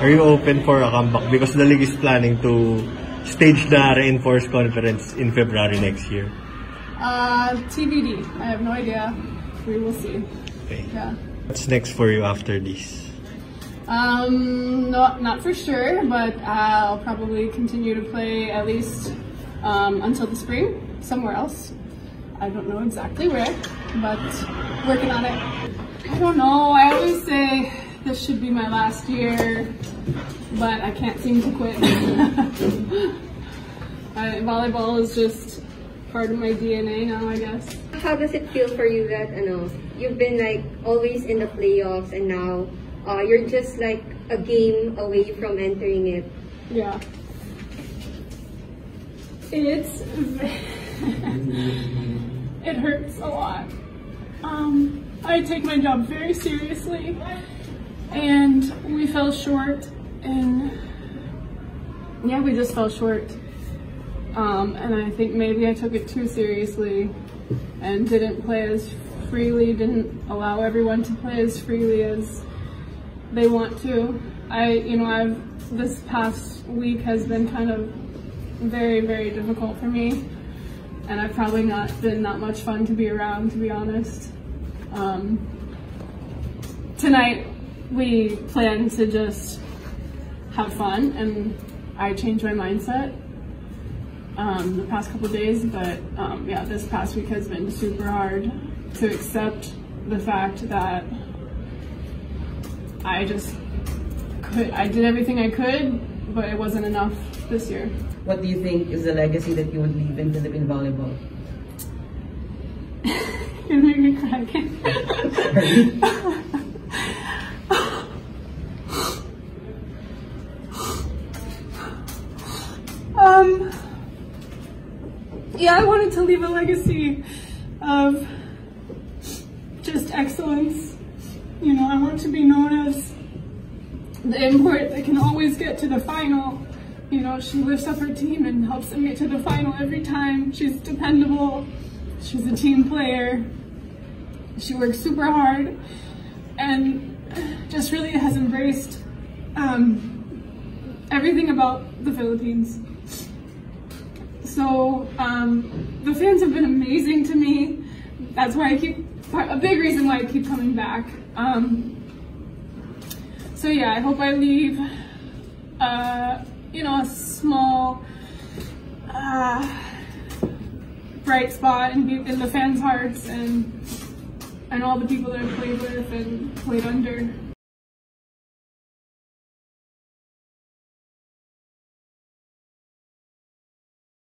are you open for a comeback? Because the league is planning to stage the reinforced conference in February next year. Uh, TBD. I have no idea. We will see. Okay. Yeah. What's next for you after this? Um, not not for sure, but I'll probably continue to play at least um, until the spring somewhere else. I don't know exactly where, but working on it. I don't know. I always say this should be my last year, but I can't seem to quit. I, volleyball is just part of my DNA now, I guess. How does it feel for you that ano, you've been like always in the playoffs and now uh, you're just like a game away from entering it? Yeah. It's it hurts a lot. Um, I take my job very seriously, and we fell short. And yeah, we just fell short. Um, and I think maybe I took it too seriously and didn't play as freely, didn't allow everyone to play as freely as they want to. I, you know, I've, this past week has been kind of very, very difficult for me. And I've probably not been that much fun to be around, to be honest. Um, tonight, we plan to just have fun, and I changed my mindset um, the past couple days, but um, yeah, this past week has been super hard to accept the fact that I just could, I did everything I could, but it wasn't enough this year. What do you think is the legacy that you would leave in Philippine volleyball? You're gonna me cry again. um, yeah, I wanted to leave a legacy of just excellence. You know, I want to be known as the import that can always get to the final. You know, she lifts up her team and helps them get to the final every time. She's dependable. She's a team player. She works super hard and just really has embraced um, everything about the Philippines. So um, the fans have been amazing to me. That's why I keep, a big reason why I keep coming back. Um, so yeah, I hope I leave, uh, you know, a small, uh, bright spot in, in the fans' hearts and and all the people that I've played with and played under.